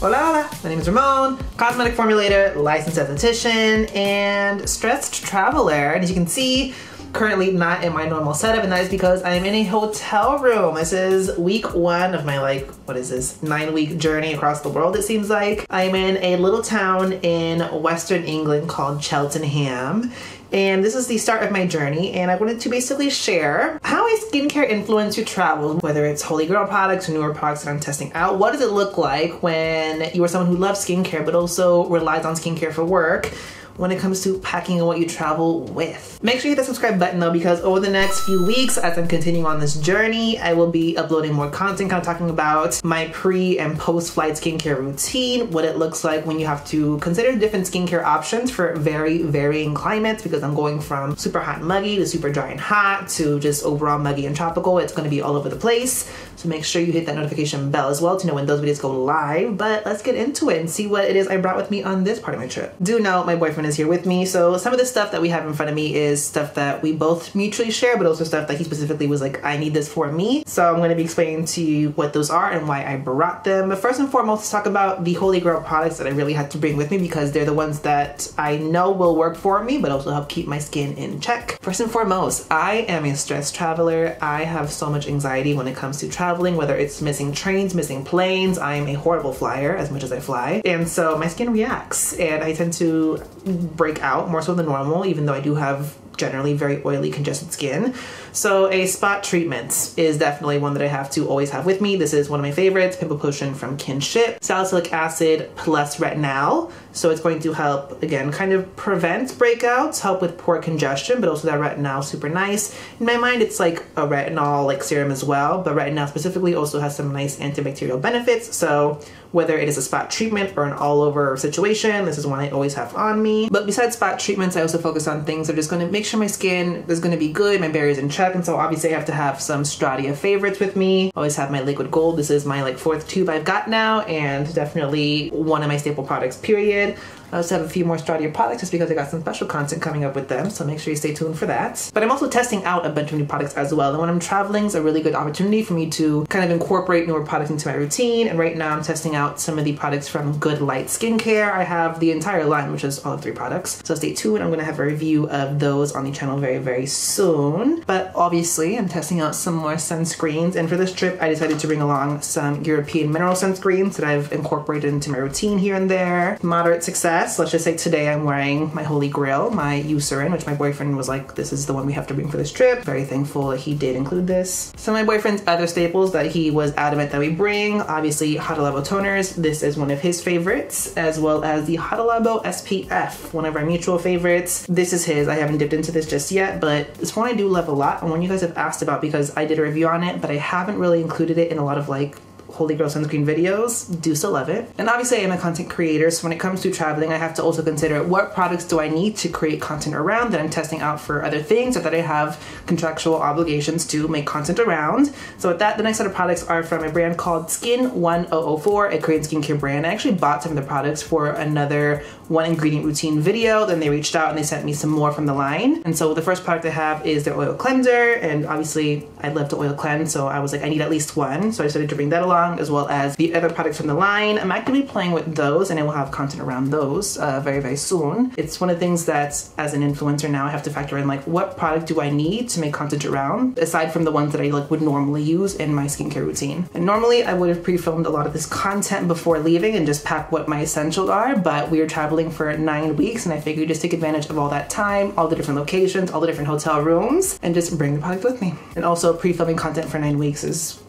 Hola, hola. My name is Ramon, cosmetic formulator, licensed esthetician, and stressed traveler. And as you can see, currently not in my normal setup and that is because I am in a hotel room. This is week one of my like, what is this, nine week journey across the world it seems like. I'm in a little town in Western England called Cheltenham and this is the start of my journey and I wanted to basically share how a skincare influence influencer travels, whether it's holy grail products or newer products that I'm testing out. What does it look like when you are someone who loves skincare but also relies on skincare for work? When it comes to packing and what you travel with. Make sure you hit the subscribe button though because over the next few weeks as I'm continuing on this journey, I will be uploading more content kind of talking about my pre and post flight skincare routine, what it looks like when you have to consider different skincare options for very varying climates because I'm going from super hot and muggy to super dry and hot to just overall muggy and tropical. It's going to be all over the place. So make sure you hit that notification bell as well to know when those videos go live. But let's get into it and see what it is I brought with me on this part of my trip. Do know my boyfriend is here with me. So some of the stuff that we have in front of me is stuff that we both mutually share, but also stuff that he specifically was like, I need this for me. So I'm going to be explaining to you what those are and why I brought them. But first and foremost, let's talk about the Holy Grail products that I really had to bring with me because they're the ones that I know will work for me, but also help keep my skin in check. First and foremost, I am a stress traveler. I have so much anxiety when it comes to traveling, whether it's missing trains, missing planes. I am a horrible flyer as much as I fly. And so my skin reacts and I tend to break out more so than normal, even though I do have generally very oily congested skin. So a spot treatment is definitely one that I have to always have with me. This is one of my favorites, Pimple Potion from Kinship. Salicylic acid plus retinol. So it's going to help, again, kind of prevent breakouts, help with pore congestion, but also that retinol super nice. In my mind, it's like a retinol like serum as well, but retinol specifically also has some nice antibacterial benefits. So whether it is a spot treatment or an all over situation, this is one I always have on me. But besides spot treatments, I also focus on things that are just gonna make sure my skin is gonna be good, my barriers in check. And so obviously I have to have some Stratia favorites with me. Always have my liquid gold. This is my like fourth tube I've got now and definitely one of my staple products period kid I also have a few more Stratia products just because I got some special content coming up with them, so make sure you stay tuned for that. But I'm also testing out a bunch of new products as well, and when I'm traveling, it's a really good opportunity for me to kind of incorporate newer products into my routine, and right now I'm testing out some of the products from Good Light Skincare. I have the entire line, which is all three products, so stay tuned. I'm gonna have a review of those on the channel very, very soon. But obviously, I'm testing out some more sunscreens, and for this trip, I decided to bring along some European mineral sunscreens that I've incorporated into my routine here and there. Moderate success Let's just say today I'm wearing my holy grail, my Eucerin, which my boyfriend was like, this is the one we have to bring for this trip. Very thankful that he did include this. So my boyfriend's other staples that he was adamant that we bring, obviously Hada Labo toners. This is one of his favorites, as well as the Hada Labo SPF, one of our mutual favorites. This is his. I haven't dipped into this just yet, but it's one I do love a lot and one you guys have asked about because I did a review on it, but I haven't really included it in a lot of like Holy Grail sunscreen videos. Do still love it. And obviously I am a content creator, so when it comes to traveling, I have to also consider what products do I need to create content around that I'm testing out for other things or that I have contractual obligations to make content around. So with that, the next set of products are from a brand called Skin 1004, a Korean skincare brand. I actually bought some of the products for another one ingredient routine video. Then they reached out and they sent me some more from the line. And so the first product I have is their oil cleanser. And obviously I love to oil cleanse. So I was like, I need at least one. So I decided to bring that along as well as the other products from the line. I'm actively playing with those and I will have content around those uh, very, very soon. It's one of the things that as an influencer now I have to factor in like what product do I need to make content around aside from the ones that I like would normally use in my skincare routine. And normally I would have pre-filmed a lot of this content before leaving and just pack what my essentials are, but we are traveling traveling for nine weeks and I figured just take advantage of all that time, all the different locations, all the different hotel rooms, and just bring the product with me. And also pre-filming content for nine weeks is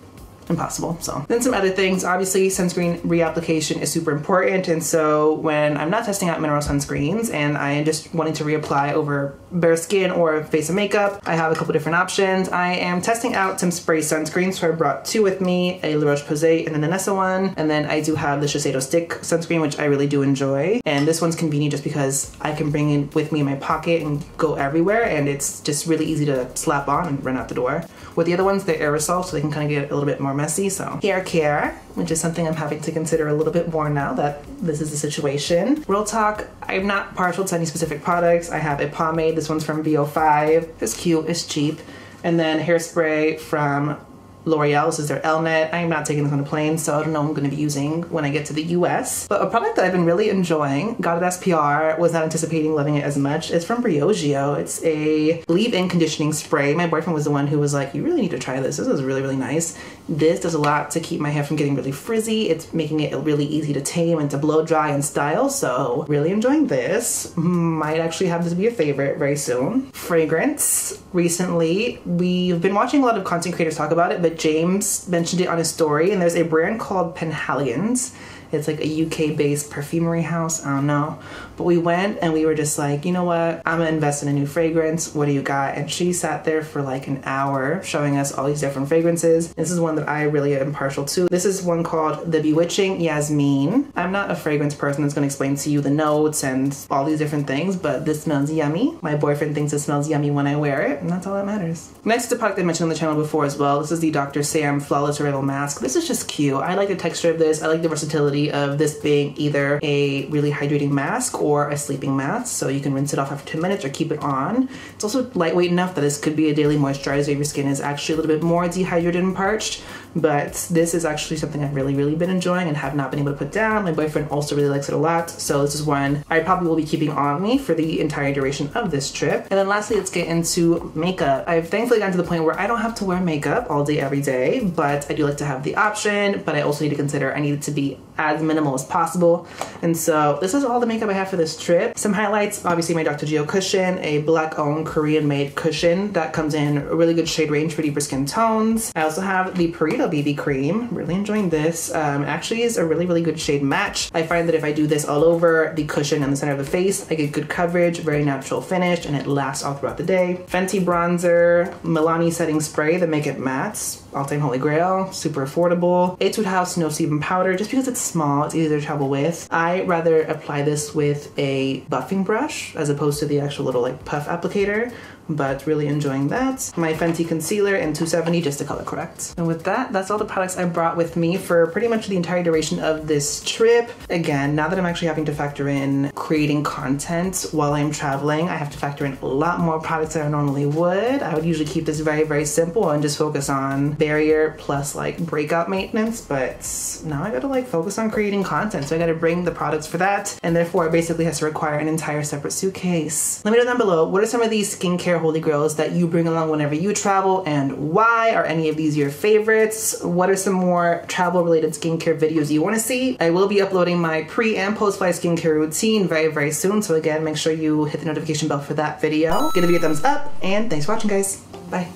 impossible. So then some other things, obviously sunscreen reapplication is super important. And so when I'm not testing out mineral sunscreens and I am just wanting to reapply over bare skin or face and makeup, I have a couple different options. I am testing out some spray sunscreens. So I brought two with me, a La Roche-Posay and the Anessa one. And then I do have the Shiseido stick sunscreen, which I really do enjoy. And this one's convenient just because I can bring it with me in my pocket and go everywhere. And it's just really easy to slap on and run out the door. With the other ones, they're aerosol, so they can kind of get a little bit more messy. So hair care, which is something I'm having to consider a little bit more now that this is the situation. Real talk, I'm not partial to any specific products. I have a pomade. This one's from VO5. It's cute, it's cheap. And then hairspray from L'Oreal. This is their Elnett. I am not taking this on a plane, so I don't know I'm going to be using when I get to the US. But a product that I've been really enjoying, got it SPR, was not anticipating loving it as much, is from Briogeo. It's a leave-in conditioning spray. My boyfriend was the one who was like, you really need to try this. This is really, really nice. This does a lot to keep my hair from getting really frizzy. It's making it really easy to tame and to blow dry and style. So really enjoying this. Might actually have this be a favorite very soon. Fragrance. Recently, we've been watching a lot of content creators talk about it, but James mentioned it on his story and there's a brand called Penhaligon's. It's like a UK based perfumery house. I don't know. But we went and we were just like, you know what? I'm gonna invest in a new fragrance. What do you got? And she sat there for like an hour showing us all these different fragrances. This is one that I really am partial to. This is one called The Bewitching Yasmine. I'm not a fragrance person that's gonna explain to you the notes and all these different things, but this smells yummy. My boyfriend thinks it smells yummy when I wear it, and that's all that matters. Next is a product I mentioned on the channel before as well. This is the Dr. Sam Flawless Arrival Mask. This is just cute. I like the texture of this. I like the versatility of this being either a really hydrating mask or a sleeping mask. So you can rinse it off after 10 minutes or keep it on. It's also lightweight enough that this could be a daily moisturizer if your skin is actually a little bit more dehydrated and parched but this is actually something I've really, really been enjoying and have not been able to put down. My boyfriend also really likes it a lot, so this is one I probably will be keeping on me for the entire duration of this trip. And then lastly, let's get into makeup. I've thankfully gotten to the point where I don't have to wear makeup all day, every day, but I do like to have the option, but I also need to consider I need it to be as minimal as possible. And so this is all the makeup I have for this trip. Some highlights, obviously my Dr. Gio cushion, a black owned Korean made cushion that comes in a really good shade range for deeper skin tones. I also have the Purito BB cream. Really enjoying this. Um, actually is a really, really good shade match. I find that if I do this all over the cushion and the center of the face, I get good coverage, very natural finish, and it lasts all throughout the day. Fenty bronzer, Milani setting spray, the Make It Mattes, all-time holy grail, super affordable. Etude House No Sebum Powder, just because it's small, it's easier to travel with. I rather apply this with a buffing brush as opposed to the actual little like puff applicator but really enjoying that. My Fenty concealer in 270 just to color correct. And with that, that's all the products I brought with me for pretty much the entire duration of this trip. Again, now that I'm actually having to factor in creating content while I'm traveling, I have to factor in a lot more products than I normally would. I would usually keep this very, very simple and just focus on barrier plus like breakout maintenance, but now I gotta like focus on creating content. So I gotta bring the products for that. And therefore it basically has to require an entire separate suitcase. Let me know down below, what are some of these holy grails that you bring along whenever you travel and why? Are any of these your favorites? What are some more travel related skincare videos you want to see? I will be uploading my pre and post flight skincare routine very, very soon. So again, make sure you hit the notification bell for that video. Give it a thumbs up and thanks for watching guys. Bye.